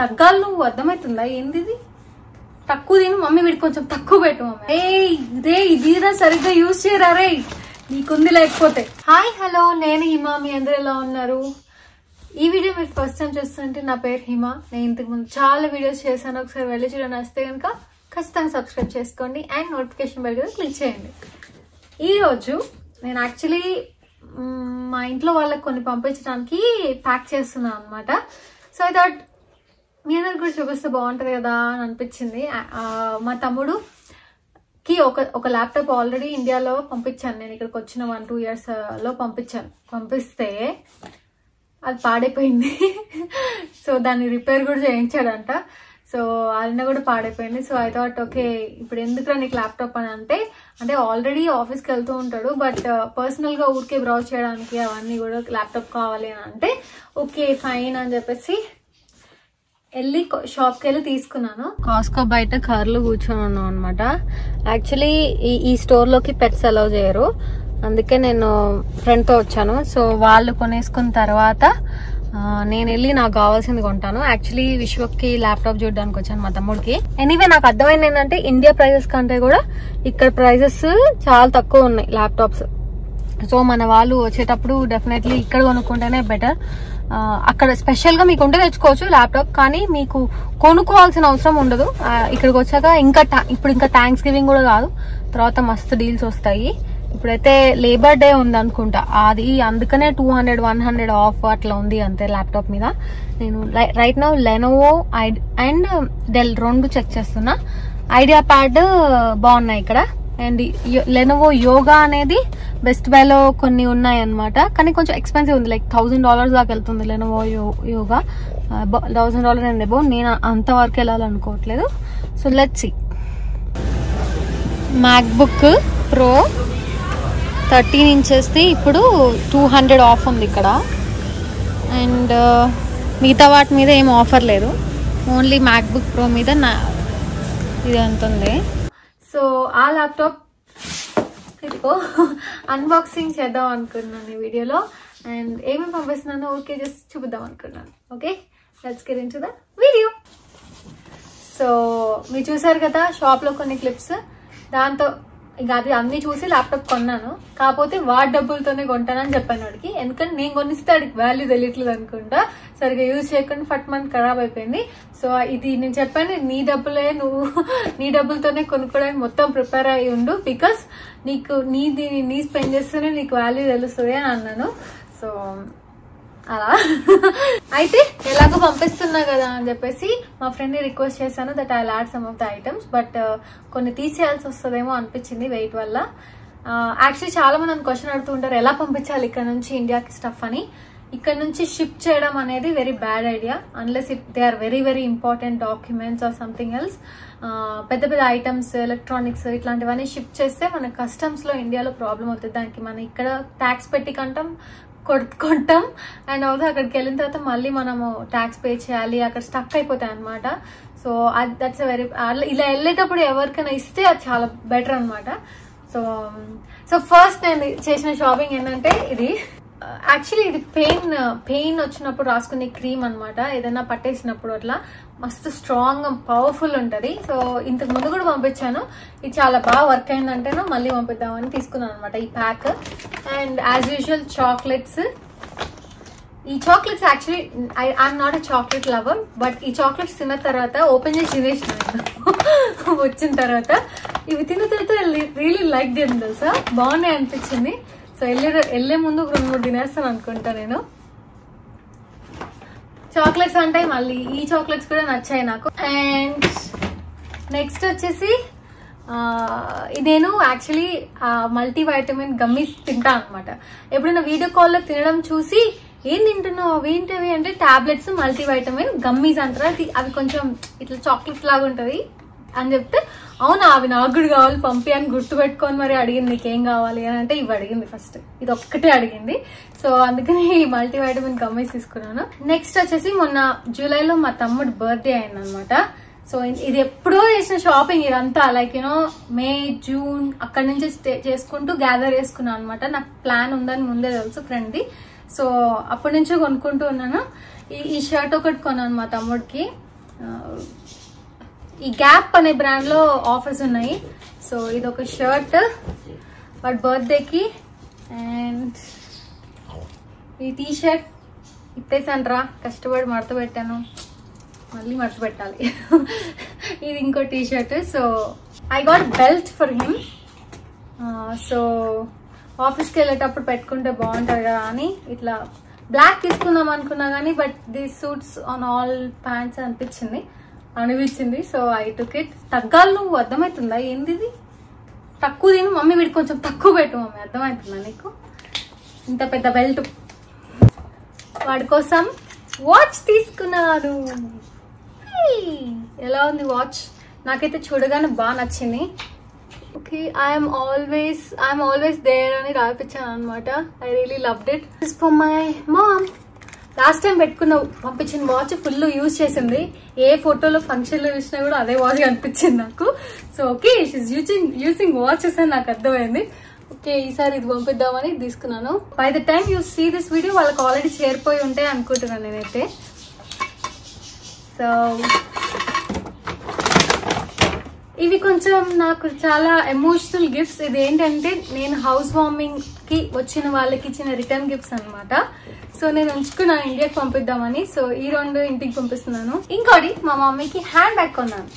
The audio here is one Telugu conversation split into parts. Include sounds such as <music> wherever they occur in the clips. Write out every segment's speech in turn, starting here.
తగ్గాలి నువ్వు అర్థమవుతుందా? ఏంది ఇది తక్కువ తిను మమ్మీ వీడికి కొంచెం తక్కువ పెట్టు మమ్మీ. రే ఇదే ఇదిరా సరిగ్గా యూజ్ చేయరా రే? నీకుంది లేకపోతే. హాయ్ హలో నేను హిమా మీ అందరు ఎలా ఉన్నారు? ఈ వీడియో మీరు ఫస్ట్ టైం చూస్తుంటే నా పేరు హిమ. నేను ఇంతకు ముందు చాలా వీడియోస్ చేశాను. ఒకసారి వెళ్ళి చూడండి. వస్తే కనుక ఖచ్చితంగా సబ్స్క్రైబ్ చేసుకోండి అండ్ నోటిఫికేషన్ బెల్ కూడా క్లిక్ చేయండి. ఈరోజు నేను యాక్చువల్లీ మా ఇంట్లో వాళ్ళకి కొన్ని పంపించడానికి ప్యాక్ చేస్తున్నాను అనమాట సో ఐ థాట్ మీ అందరికి కూడా చూపిస్తే బాగుంటుంది కదా అని అనిపించింది. మా తమ్ముడు కి ఒక ఒక ల్యాప్టాప్ ఆల్రెడీ ఇండియాలో పంపించాను. నేను ఇక్కడికి వచ్చిన వన్ టూ ఇయర్స్లో పంపించాను. పంపిస్తే అది పాడైపోయింది. <laughs> సో దాన్ని రిపేర్ కూడా చేయించాడంట. సో ఆయన కూడా పాడైపోయింది. సో ఐ థాట్ ఓకే ఇప్పుడు ఎందుకురా నీకు ల్యాప్టాప్ అని అంటే అంటే ఆల్రెడీ ఆఫీస్కి వెళ్తూ ఉంటాడు. బట్ పర్సనల్గా ఊరికే బ్రౌజ్ చేయడానికి అవన్నీ కూడా ల్యాప్టాప్ కావాలి అని అంటే ఓకే ఫైన్ అని చెప్పేసి వెళ్ళి షాప్కి వెళ్ళి తీసుకున్నాను. కాస్కో బయట కార్లో కూర్చొని ఉన్నాం అనమాట యాక్చువల్లీ ఈ ఈ స్టోర్లోకి పెట్స్ అలౌ చేయరు. అందుకే నేను ఫ్రెండ్తో వచ్చాను. సో వాళ్ళు కొనేసుకున్న తర్వాత నేను వెళ్ళి నాకు కావాల్సింది కొంటాను. యాక్చువల్లీ విశ్వక్కి ల్యాప్టాప్ చూడడానికి వచ్చాను మా తమ్ముడికి. ఎనీవే నాకు అర్థమైంది ఏంటంటే ఇండియా ప్రైజెస్ కంటే కూడా ఇక్కడ ప్రైజెస్ చాలా తక్కువ ఉన్నాయి ల్యాప్టాప్స్. సో మన వాళ్ళు వచ్చేటప్పుడు డెఫినెట్లీ ఇక్కడ కొనుక్కుంటేనే బెటర్ అక్కడ స్పెషల్గా మీకు ఉంటే తెచ్చుకోవచ్చు ల్యాప్టాప్ కానీ మీకు కొనుక్కోవాల్సిన అవసరం ఉండదు. ఇక్కడికి వచ్చాక ఇంకా ఇప్పుడు ఇంకా థ్యాంక్స్ గివింగ్ కూడా కాదు. తర్వాత మస్తు డీల్స్ వస్తాయి. ఇప్పుడైతే లేబర్ డే ఉంది అనుకుంటా అది అందుకనే two hundred one hundred off అట్లా ఉంది అంతే ల్యాప్టాప్ మీద. నేను right now Lenovo and Dell రెండు చెక్ చేస్తున్నా. ఐడియా ప్యాడ్ బాగున్నాయి ఇక్కడ. అండ్ లెనోవో యోగా అనేది బెస్ట్ బైలో కొన్ని ఉన్నాయి అన్నమాట కానీ కొంచెం ఎక్స్పెన్సివ్ ఉంది లైక్ థౌసండ్ డాలర్స్ దాకా వెళ్తుంది Lenovo Yoga thousand dollar and above నేను అంతవరకు వెళ్ళాలనుకోవట్లేదు. So let see MacBook Pro thirteen ఇంచెస్ది ఇప్పుడు టూ హండ్రెడ్ ఆఫ్ ఉంది ఇక్కడ. అండ్ uh, మిగతా వాటి మీద ఏం ఆఫర్ లేదు. ఓన్లీ మ్యాక్బుక్ ప్రో మీద నా ఇది ఎంత ఉంది సో ఆ ల్యాప్టాప్ ఇదిగో అన్బాక్సింగ్ చేద్దాం అనుకున్నాను ఈ వీడియోలో. అండ్ ఏమేమి పంపిస్తున్నానో ఓకే జస్ట్ చూపిద్దాం అనుకున్నాను. Okay let's get into the video so మీరు చూసారు కదా షాప్లో కొన్ని క్లిప్స్ దాంతో ఇక అది అన్ని చూసి ల్యాప్టాప్ కొన్నాను. కాకపోతే వాడి డబ్బులతోనే కొంటానని చెప్పాను వాడికి. ఎందుకంటే నేను కొనిస్తే వాడికి వాల్యూ తెలియట్లేదు అనుకుంటా. సరిగ్గా యూజ్ చేయకుండా ఫట్ మంత్ ఖరాబ్ అయిపోయింది. సో ఇది నేను చెప్పాను నీ డబ్బులే నువ్వు <laughs> నీ డబ్బులతోనే కొనుక్కోవడానికి మొత్తం ప్రిపేర్ అయ్యి ఉండు. బికాస్ నీకు నీ దీన్ని నీ స్పెండ్ చేస్తేనే నీకు వాల్యూ తెలుస్తుంది అని అన్నాను. సో అలా. అయితే ఎలాగో పంపిస్తున్నా కదా అని చెప్పేసి మా ఫ్రెండ్ రిక్వెస్ట్ చేశాను that I add some of the items but కొన్ని తీసేయాల్సి వస్తుందేమో అనిపించింది వెయిట్ వల్ల. Uh, యాక్చువల్లీ చాలా మంది నన్ను క్వశ్చన్ అడుగుతూ ఉంటారు ఎలా పంపించాలి ఇక్కడ నుంచి ఇండియాకి స్టఫ్ అని? ఇక్కడ నుంచి షిప్ చేయడం అనేది very bad idea unless it they are very very important documents or something else పెద్ద పెద్ద ఐటమ్స్ ఎలక్ట్రానిక్స్ ఇట్లాంటివన్నీ షిప్ చేస్తే మన కస్టమ్స్లో ఇండియాలో ప్రాబ్లం అవుతుంది. దానికి మనం ఇక్కడ ట్యాక్స్ పెట్టి కంటాం కొట్టుకుంటాం అండ్ ఆల్సో అక్కడికి వెళ్ళిన తర్వాత మళ్ళీ మనము ట్యాక్స్ పే చేయాలి అక్కడ స్టక్ అయిపోతాయి అనమాట సో దట్స్ వెరీ ఇలా వెళ్ళేటప్పుడు ఎవరికైనా ఇస్తే అది చాలా బెటర్ అనమాట సో సో ఫస్ట్ నేను చేసిన షాపింగ్ ఏంటంటే ఇది uh, యాక్చువల్లీ ఇది పెయిన్ పెయిన్ వచ్చినప్పుడు రాసుకునే క్రీమ్ అన్నమాట. ఏదైనా పట్టేసినప్పుడు అట్లా. మస్తు స్ట్రాంగ్ పవర్ఫుల్ ఉంటుంది. సో ఇంతకు ముందు కూడా పంపించాను. ఇది చాలా బాగా వర్క్ అయిందంటేనో మళ్ళీ పంపిద్దామని తీసుకున్నాను అనమాట ఈ pack and as usual chocolates ఈ chocolates actually I I'm not a chocolate lover but ఈ చాక్లెట్స్ తిన్న తర్వాత ఓపెన్ చేసి తినేసిన <laughs> వచ్చిన తర్వాత. ఇవి తిన్న తర్వాత రియలీ లైక్ దిన్ తెలుసా? బాగున్నాయి అనిపించింది. సో వెళ్ళే వెళ్ళే ముందు రెండు మూడు తినేస్తాను అనుకుంటా నేను. చాక్లెట్స్ అంటే మళ్ళీ ఈ చాక్లెట్స్ కూడా నచ్చాయి నాకు. అండ్ నెక్స్ట్ వచ్చేసి నేను యాక్చువల్లీ మల్టీ వైటమిన్ గమ్మీస్ తింటా అనమాట ఎప్పుడైనా వీడియో కాల్లో తినడం చూసి ఏం తింటున్నావు? అవి ఏంటివి? అంటే టాబ్లెట్స్ మల్టీ వైటమిన్ గమ్మీస్ అంటారు? అది అవి కొంచెం ఇట్లా చాక్లెట్స్ లాగా ఉంటుంది అని చెప్తే అవునా అవి నాకు కూడా కావాలి పంపి అని గుర్తు పెట్టుకొని మరి అడిగింది నీకేం కావాలి అని అంటే ఇవి అడిగింది ఫస్ట్ ఇది ఒక్కటే అడిగింది. సో అందుకని ఈ మల్టీ కమ్మేసి తీసుకున్నాను. నెక్స్ట్ వచ్చేసి మొన్న జూలైలో మా తమ్ముడు బర్త్డే అయింది అనమాట సో ఇది ఎప్పుడో చేసిన షాపింగ్ ఇదంతా. లైక్ యూనో మే జూన్ అక్కడి నుంచి స్టే చేసుకుంటూ గ్యాదర్ చేసుకున్నాను అనమాట. నాకు ప్లాన్ ఉందని ముందే తెలుసు ఫ్రెండ్ది సో అప్పటి నుంచో కొనుక్కుంటూ ఉన్నాను. ఈ ఈ షర్ట్ ఒకటి కొన్నాను మా తమ్ముడికి. ఈ గ్యాప్ అనే బ్రాండ్లో ఆఫర్స్ ఉన్నాయి. సో ఇది ఒక షర్ట్ వాటి బర్త్డేకి అండ్ ఈ టీ షర్ట్ ఇప్పేసాను రా కష్టపడి మడత పెట్టాను మళ్ళీ మడత పెట్టాలి <laughs> ఇది ఇంకో T shirt so I got belt for him so ఆఫీస్కి వెళ్ళేటప్పుడు పెట్టుకుంటే బాగుంటుంది కదా అని ఇట్లా బ్లాక్ తీసుకుందాం అనుకున్నా కానీ but the suits on all pants అనిపించింది. అనిపించింది. సో ఐ టుక్ ఇట్ తగ్గాలు నువ్వు అర్థమవుతుందా? ఏంది తక్కువ తిను మమ్మీ వీడికి కొంచెం తక్కువ పెట్టు మమ్మీ అర్థమవుతుందా నీకు? ఇంత పెద్ద బెల్ట్. వాడి కోసం వాచ్ తీసుకున్నాను. ఎలా ఉంది వాచ్? నాకైతే చూడగానే బాగా నచ్చింది. Okay I'm always I'm always there అని రాయించాను అనమాట I really loved it this for my mom last time పెట్టుకున్న పంపించిన వాచ్ ఫుల్ యూజ్ చేసింది. ఏ ఫోటోలో ఫంక్షన్లో చూసినా కూడా అదే వాచ్ కనిపించింది నాకు. So okay she's using using watches అని నాకు అర్థమైంది. ఓకే ఈసారి ఇది పంపిద్దామని తీసుకున్నాను. By the time you see this video వాళ్ళకి ఆల్రెడీ చేరిపోయి ఉంటాయి అనుకుంటున్నాను నేనైతే. సో ఇవి కొంచెం నాకు చాలా ఎమోషనల్ గిఫ్ట్స్ ఇది ఏంటంటే నేను హౌస్ వార్మింగ్కి వచ్చిన వాళ్ళకి ఇచ్చిన రిటర్న్ గిఫ్ట్స్ అన్నమాట. సో నేను ఉంచుకున్నాను ఇండియాకి పంపిద్దామని. సో ఈ రెండు ఇంటికి పంపిస్తున్నాను. ఇంకోటి మా మమ్మీకి హ్యాండ్ బ్యాగ్ కొన్నాను.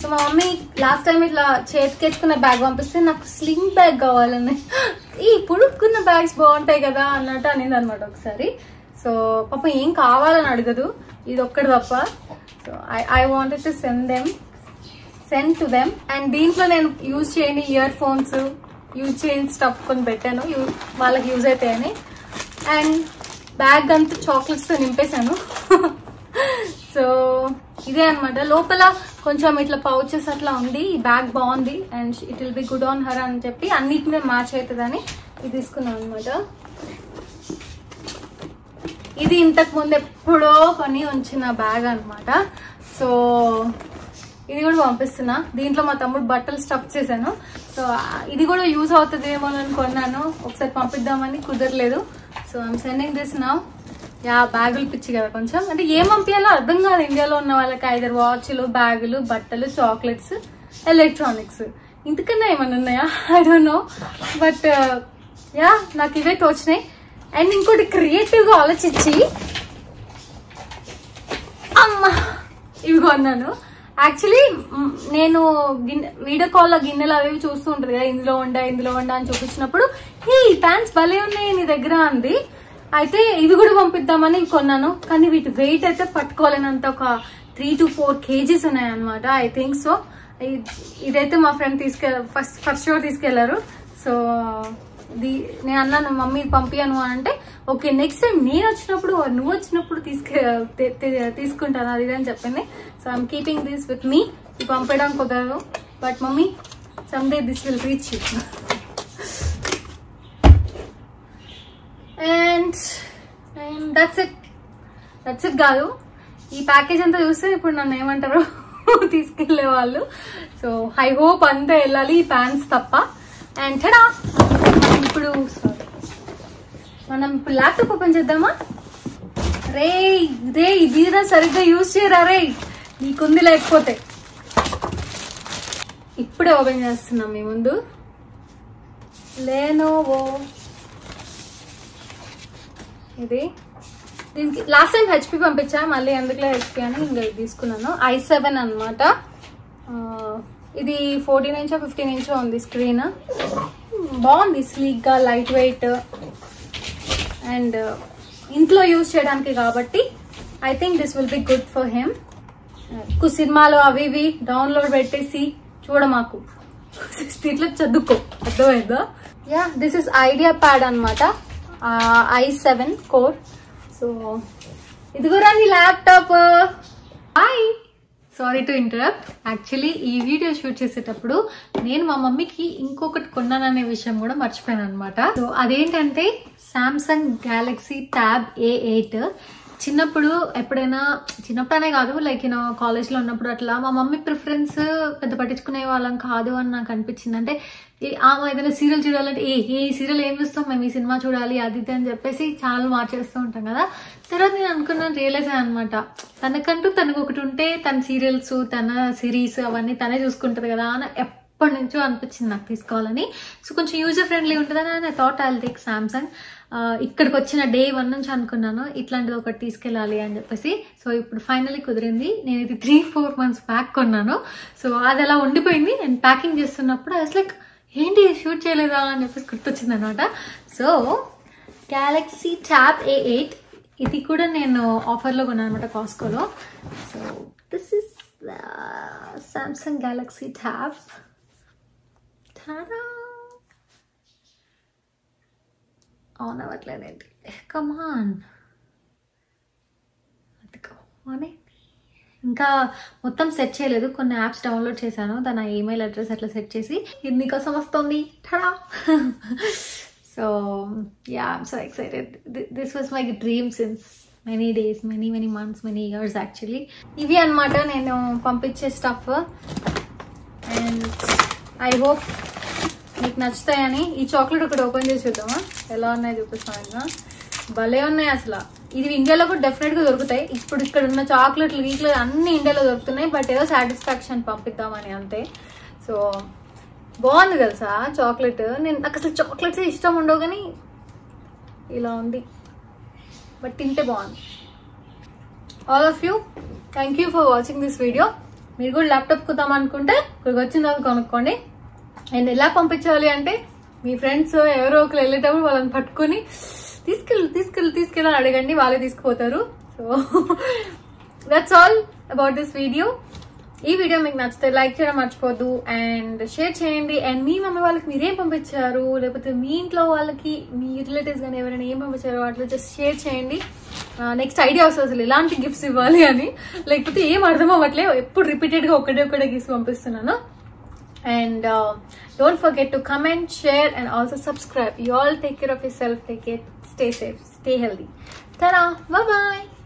సో మా మమ్మీ లాస్ట్ టైం ఇట్లా చేతికేసుకున్న బ్యాగ్ పంపిస్తే నాకు స్లింగ్ బ్యాగ్ కావాలని. ఈ పుడుక్కున్న బ్యాగ్స్ బాగుంటాయి కదా అన్నట్టు అనేది అనమాట ఒకసారి. సో పాప ఏం కావాలని అడగదు. ఇది ఒక్కటి తప్ప. So I I wanted to send them send to them and దీంట్లో నేను యూజ్ చేయని ఇయర్ ఫోన్స్ యూజ్ చేయని స్టఫ్ కొన్ని పెట్టాను. యూ- వాళ్ళకి యూజ్ అవుతాయని అండ్ బ్యాగ్ అంతా చాక్లెట్స్తో నింపేశాను. <laughs> సో ఇదే అనమాట లోపల కొంచెం ఇట్లా పౌచెస్ అట్లా ఉంది. ఈ బ్యాగ్ బాగుంది. And it will be good on her అని చెప్పి అన్నిటినీ మ్యాచ్ అవుతుందని ఇది తీసుకున్నాను అనమాట ఇది ఇంతకు ముందు ఎప్పుడో కొని ఉంచిన బ్యాగ్ అనమాట సో ఇది కూడా పంపిస్తున్నా. దీంట్లో మా తమ్ముడు బట్టలు స్టఫ్ చేశాను. సో ఇది కూడా యూజ్ అవుతుందేమో అని కొన్నాను. ఒకసారి పంపిద్దామని కుదరలేదు. సో ఐమ్ సెండింగ్ దిస్ నా యా బ్యాగులు పిచ్చి కదా కొంచెం. అంటే ఏం పంపించాలో అర్థం కాదు. ఇండియాలో ఉన్న వాళ్ళకి ఐదర్ వాచ్లు బ్యాగులు బట్టలు చాక్లెట్స్ ఎలక్ట్రానిక్స్ ఇంతకన్నా ఏమైనా ఉన్నాయా? I don't know but yeah నాకు ఇవే తోచినాయి. అండ్ ఇంకోటి క్రియేటివ్గా ఆలోచించి. అమ్మా ఇవి కొన్నాను. యాక్చువల్లీ నేను గిన్నె వీడియో కాల్లో గిన్నెలు అవి చూస్తూ ఉంటారు కదా ఇందులో ఉండా ఇందులో ఉండా అని చూపించినప్పుడు హే ప్యాంట్స్ భలే ఉన్నాయి నీ దగ్గర అంది. అయితే ఇవి కూడా పంపిద్దామని కొన్నాను. కానీ వీటి వెయిట్ అయితే పట్టుకోలేనంత ఒక త్రీ టు ఫోర్ కేజీస్ ఉన్నాయి అనమాట ఐ థింక్ సో ఇదైతే మా ఫ్రెండ్ తీసుకెళ్ ఫస్ట్ ఫస్ట్ షో తీసుకెళ్ళారు. సో నేను అన్నాను మమ్మీ పంపియను అని అంటే ఓకే నెక్స్ట్ టైం నేను వచ్చినప్పుడు నువ్వు వచ్చినప్పుడు తీసుకే తీసుకుంటాను అది ఇది అని చెప్పింది. So I'm keeping this with me పంపడం కుదరదు. But mummy someday this will reach you and and that's it that's it కాదు. ఈ ప్యాకేజ్ అంతా చూస్తే ఇప్పుడు నన్ను ఏమంటారు <laughs> తీసుకెళ్ళే వాళ్ళు సో ఐ హోప్ అంతా వెళ్ళాలి ఈ ప్యాంట్స్ తప్ప. అండ్ టడా ఇప్పుడు మనం ఇప్పుడు ల్యాప్టాప్ ఓపెన్ చేద్దామా? రే రే దీనా సరిగ్గా యూజ్ చేయరా రే నీకుంది లేకపోతే. ఇప్పుడే ఓపెన్ చేస్తున్నాం మీ ముందు. లేనోవో ఇది. దీనికి లాస్ట్ టైం హెచ్పి పంపించా మళ్ళీ ఎందుకులే హెచ్పి అని ఇంకా ఇది తీసుకున్నాను. ఐ సెవెన్ అనమాట ఇది ఫోర్టీన్ ఇంచో ఫిఫ్టీన్ ఇంచో ఉంది స్క్రీన్ బాగుంది. స్లీక్గా లైట్ వెయిట్ అండ్ ఇంట్లో యూజ్ చేయడానికి కాబట్టి I think this will be good for him ఎక్కువ సినిమాలు అవి ఇవి డౌన్లోడ్ పెట్టేసి చూడమాకు. స్ట్రీట్లో చదువుకో. అర్థమైందా? Yeah this is IdeaPad అనమాట ఐ సెవెన్ కోర్ సో ఇదిగోరా నీ laptop hi sorry to interrupt actually ఈ వీడియో షూట్ చేసేటప్పుడు నేను మా మమ్మీకి ఇంకొకటి కొన్నాననే విషయం కూడా మర్చిపోయాను అనమాట సో అదేంటంటే Samsung Galaxy Tab A eight చిన్నప్పుడు ఎప్పుడైనా చిన్నప్పుడనే కాదు లైక్ యూనో కాలేజ్లో ఉన్నప్పుడు అట్లా మా మమ్మీ ప్రిఫరెన్స్ పెద్ద పట్టించుకునే వాళ్ళం కాదు అని నాకు అనిపించింది. అంటే ఆమె ఏదైనా సీరియల్ చూడాలంటే ఏ ఈ సీరియల్ ఏం చూస్తాం మేము ఈ సినిమా చూడాలి అది ఇది అని చెప్పేసి ఛానల్ మార్చేస్తూ ఉంటాం కదా. తర్వాత నేను అనుకున్నాను రియలైజ్ అయ్యాను అనమాట తనకంటూ తనకు ఒకటి ఉంటే తన సీరియల్స్ తన సిరీస్ అవన్నీ తనే చూసుకుంటుంది కదా అని ఎప్పటి నుంచో అనిపించింది నాకు తీసుకోవాలని. సో కొంచెం యూజర్ ఫ్రెండ్లీ ఉంటుందని I thought I take Samsung ఇక్కడికి వచ్చిన డే వన్ నుంచి అనుకున్నాను ఇట్లాంటిది ఒకటి తీసుకెళ్ళాలి అని చెప్పేసి. సో ఇప్పుడు ఫైనల్లీ కుదిరింది. నేను ఇది త్రీ ఫోర్ మంత్స్ బ్యాక్ కొన్నాను. సో అది అలా ఉండిపోయింది. నేను ప్యాకింగ్ చేస్తున్నప్పుడు అసలు లైక్ ఏంటి షూట్ చేయలేదా అని చెప్పేసి గుర్తొచ్చింది అనమాట so Galaxy Tab A eight ఇది కూడా నేను ఆఫర్లో కొన్నాను అనమాట కాస్కోలో so this is Samsung Galaxy Tab tada on అవ్వట్లేదేంటి come on అనే ఇంకా మొత్తం సెట్ చేయలేదు. కొన్ని యాప్స్ డౌన్లోడ్ చేశాను. దాని ఈమెయిల్ అడ్రస్ అట్లా సెట్ చేసి ఇది మీకోసం వస్తుంది. Tada so yeah so excited this was my dream since many days many many months many years actually ఇవి అన్నమాట. నేను పంపించే స్టఫ్ అండ్ ఐ హోప్ మీకు నచ్చుతాయని ఈ చాక్లెట్ ఒకటి ఓపెన్ చేసి చూద్దామా? ఎలా ఉన్నాయి చూపిస్తాను భలే ఉన్నాయి అసలు. ఇది ఇండియాలో కూడా డెఫినెట్గా దొరుకుతాయి. ఇప్పుడు ఇక్కడ ఉన్న చాక్లెట్లు గీట్లు అన్ని ఇండియాలో దొరుకుతున్నాయి. బట్ ఏదో సాటిస్ఫాక్షన్ పంపిద్దామని అంతే. సో బాగుంది తెలుసా చాక్లెట్? నేను నాకు అసలు చాక్లెట్స్ ఇష్టం ఉండవు కానీ ఇలా ఉంది. బట్ తింటే బాగుంది. All of you thank you for watching this video మీరు కూడా ల్యాప్టాప్ కొద్దాం అనుకుంటే ఇక్కడికి వచ్చిన దాకా కొనుక్కోండి. అండ్ ఎలా పంపించాలి అంటే మీ ఫ్రెండ్స్ ఎవరో ఒకరు వెళ్ళేటప్పుడు వాళ్ళని పట్టుకొని తీసుకెళ్ళి తీసుకెళ్ళి తీసుకెళ్ళి అడగండి వాళ్ళే తీసుకుపోతారు. So that's all about this video ఈ వీడియో మీకు నచ్చితే లైక్ చేయడం మర్చిపోద్దు అండ్ షేర్ చేయండి. అండ్ మీ మమ్మీ వాళ్ళకి మీరేం పంపించారు? లేకపోతే మీ ఇంట్లో వాళ్ళకి మీ రిలేటివ్స్ కానీ ఎవరైనా ఏం పంపించారు వాటిలో జస్ట్ షేర్ చేయండి. నెక్స్ట్ ఐడియా వస్తుంది అసలు ఎలాంటి గిఫ్ట్స్ ఇవ్వాలి అని. లేకపోతే ఏం అర్థం ఎప్పుడు రిపీటెడ్గా ఒకటే ఒకటే గిఫ్ట్స్ పంపిస్తున్నాను. And uh, don't forget to comment share and also subscribe. You all take care of yourself take it stay safe. Stay healthy. Ta bye bye